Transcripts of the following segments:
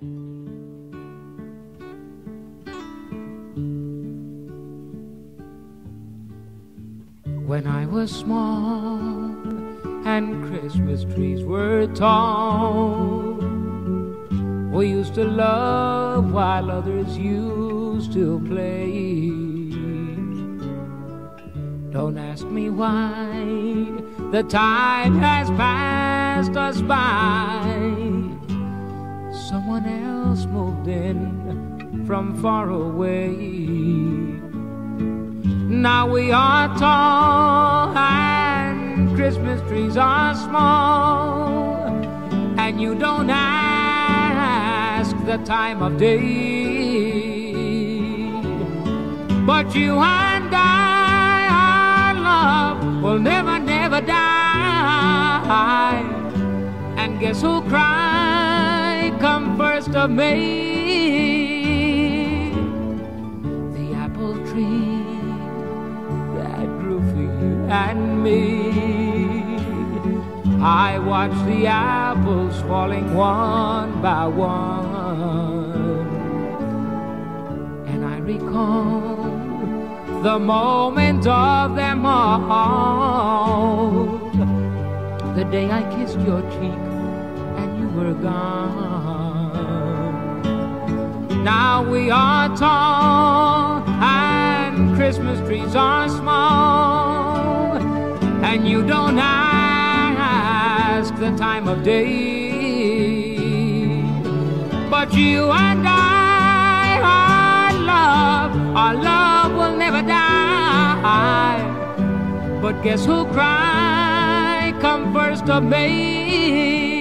When I was small and Christmas trees were tall, we used to love while others used to play. Don't ask me why the time has passed us by. Someone moved in from far away. Now we are tall and Christmas trees are small, and you don't ask the time of day. But you and I, our love will never, never die. And guess who cry come first of May? The apple tree that grew for you and me. I watch the apples falling one by one, and I recall the moment of them all. The day I kissed your cheek and you were gone. Now we are tall and Christmas trees are small, and you don't ask the time of day. But you and I, our love, our love will never die. But guess who cried? come first of May?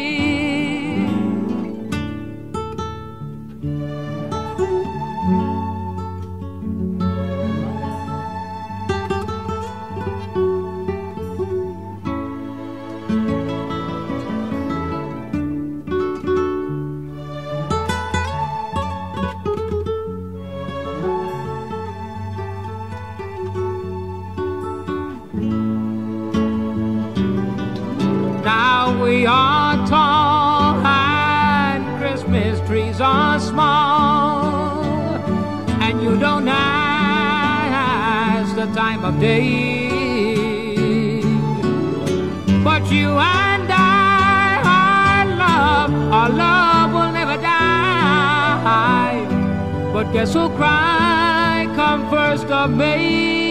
We are tall and Christmas trees are small, and you don't ask the time of day. But you and I, our love, our love will never die. But guess who cry come first of May?